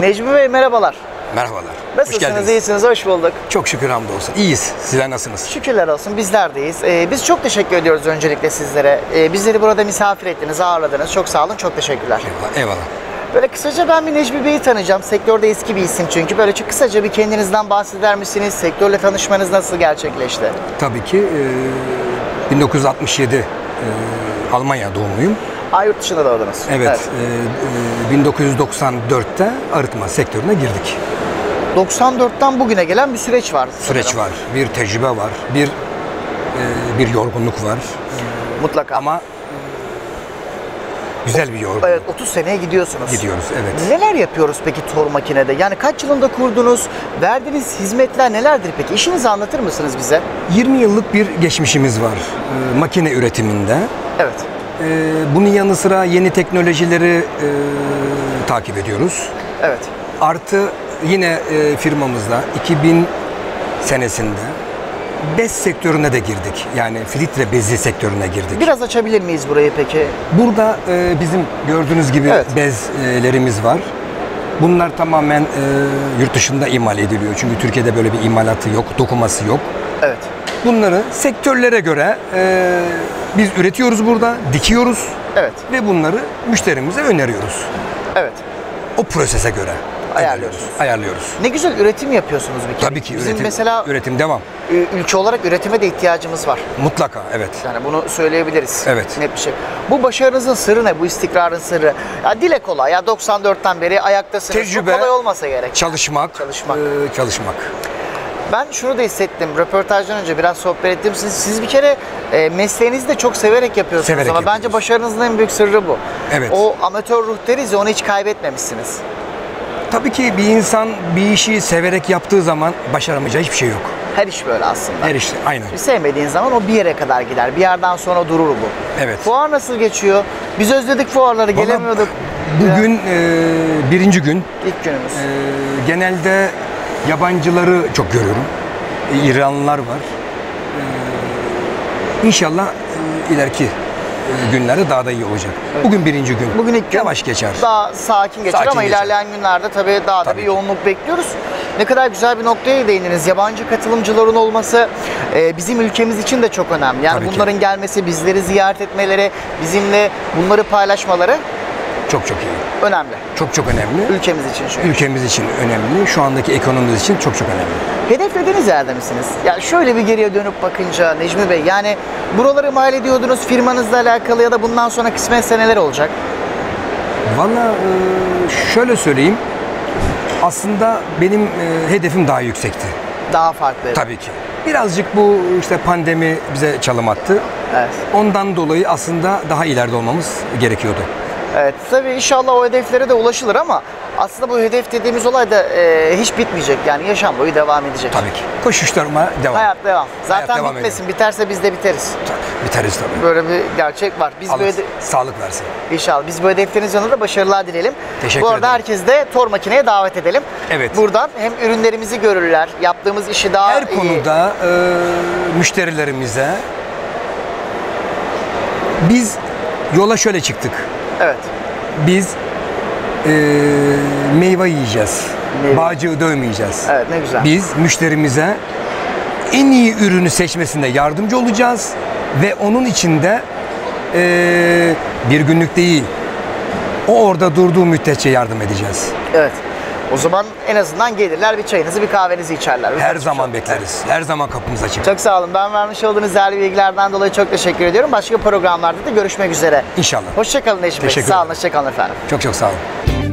Necmi Bey merhabalar. Merhabalar. Hoş Nasılsınız? geldiniz. İyisiniz? Hoş bulduk. Çok şükür hamdolsun. İyiyiz. Sizler nasılsınız? Şükürler olsun bizler deyiz. Ee, biz çok teşekkür ediyoruz öncelikle sizlere. Ee, bizleri burada misafir ettiniz, ağırladınız. Çok sağ olun, çok teşekkürler. Eyvallah. Eyvallah. Böyle kısaca ben bir Necmi Bey'i tanıyacağım. Sektörde eski bir isim çünkü. Böyle çok kısaca bir kendinizden bahseder misiniz? Sektörle tanışmanız nasıl gerçekleşti? Tabii ki e, 1967 e, Almanya doğumluyum. Aa, yurt dışında doğdunuz. Evet. e, e, 1994'te arıtma sektörüne girdik. 94'ten bugüne gelen bir süreç var. Süreç sanırım. var, bir tecrübe var, bir e, bir yorgunluk var. Mutlaka. Ama e, güzel bir yorgunluk. Evet 30 seneye gidiyorsunuz. Gidiyoruz, evet. Neler yapıyoruz peki Tor Makine'de? Yani kaç yılında kurdunuz? Verdiğiniz hizmetler nelerdir peki? İşinizi anlatır mısınız bize? 20 yıllık bir geçmişimiz var e, makine üretiminde. Evet. E, bunun yanı sıra yeni teknolojileri e, takip ediyoruz. Evet. Artı yine e, firmamızda 2000 senesinde bez sektörüne de girdik. Yani filtre bezi sektörüne girdik. Biraz açabilir miyiz burayı peki? Burada e, bizim gördüğünüz gibi Evet. bezlerimiz var. Bunlar tamamen e, yurt dışında imal ediliyor. Çünkü Türkiye'de böyle bir imalatı yok, dokuması yok. Evet. Bunları sektörlere göre e, biz üretiyoruz burada, dikiyoruz Evet. ve bunları müşterimize öneriyoruz. Evet. O prosese göre Ayarlıyoruz. Ayarlıyoruz. Ne güzel üretim yapıyorsunuz bir kere. Tabii ki Bizim üretim, mesela üretim devam. ülke olarak üretime de ihtiyacımız var. Mutlaka evet. Yani bunu söyleyebiliriz. Evet. Net bir şey. Bu başarınızın sırrı ne? Bu istikrarın sırrı? Ya dile kolay. Ya 94'ten beri ayaktasınız. Tecrübe, Çok kolay olmasa gerek. Çalışmak, Çalışmak. e, çalışmak. Ben şunu da hissettim. Röportajdan önce biraz sohbet ettim. Siz, siz bir kere e, mesleğinizi de çok severek yapıyorsunuz Severek ama bence başarınızın en büyük sırrı bu. Evet. O amatör ruh deriz ya onu hiç kaybetmemişsiniz. Tabii ki bir insan bir işi severek yaptığı zaman başaramayacağı hiçbir şey yok. Her iş böyle aslında. Her işte aynen. Bir sevmediğin zaman o bir yere kadar gider. Bir yerden sonra durur bu. Evet. Fuar nasıl geçiyor? Biz özledik fuarları, Vallahi gelemiyorduk. Bugün e, birinci gün. İlk günümüz. E, genelde yabancıları çok görüyorum. İranlılar var. E, İnşallah e, ileriki e, günlerde daha da iyi olacak. Bugün birinci gün. Bugün ilk gün Yavaş geçer. Daha sakin geçer Sakin ama geçer. ilerleyen günlerde tabii daha da Tabii bir ki. yoğunluk bekliyoruz. Ne kadar güzel bir noktaya değindiniz. Yabancı katılımcıların olması e, bizim ülkemiz için de çok önemli. Yani Tabii ki. bunların gelmesi, bizleri ziyaret etmeleri, bizimle bunları paylaşmaları Çok çok iyi. önemli. Çok çok önemli. Ülkemiz için çünkü. Ülkemiz için önemli. Şu andaki ekonomimiz için çok çok önemli. Hedeflediğiniz yerde misiniz? Ya şöyle bir geriye dönüp bakınca Necmi Bey yani buraları mal ediyordunuz firmanızla alakalı ya da bundan sonra kısmetse neler olacak? Valla e, şöyle söyleyeyim. Aslında benim e, hedefim daha yüksekti. Daha farklı. Tabii ki. Birazcık bu işte pandemi bize çalım attı. Evet. Ondan dolayı aslında daha ileride olmamız gerekiyordu. Evet. Tabii inşallah o hedeflere de ulaşılır ama aslında bu hedef dediğimiz olay da e, hiç bitmeyecek yani yaşam boyu devam edecek. Tabii ki. Koşuşturma devam. Hayat devam. Zaten devam bitmesin. Biterse biz de biteriz. Biteriz tabii. Böyle bir gerçek var. Biz Allah böyle sağlık versin. inşallah biz bu hedefleriniz yanında da başarılar dileyelim. Teşekkür Bu arada ederim. herkes de Tor Makine'ye davet edelim. Evet. Buradan hem ürünlerimizi görürler, yaptığımız işi daha Her iyi- konuda e, müşterilerimize biz yola şöyle çıktık. Evet. Biz e, meyve yiyeceğiz. Meyve. Bağcığı dövmeyeceğiz. Evet ne güzel. Biz müşterimize en iyi ürünü seçmesinde yardımcı olacağız ve onun içinde e, bir günlük değil, o orada durduğu müddetçe yardım edeceğiz. Evet. O zaman en azından gelirler bir çayınızı bir kahvenizi içerler. Bir Her zaman bekleriz. Her zaman kapımız açık. Çok sağ olun. Ben vermiş olduğunuz değerli bilgilerden dolayı çok teşekkür ediyorum. Başka programlarda da görüşmek üzere. İnşallah. Hoşçakalın Necmi Bey. Teşekkür Sağ olun. ederim. Hoşçakalın efendim. Çok çok sağ olun.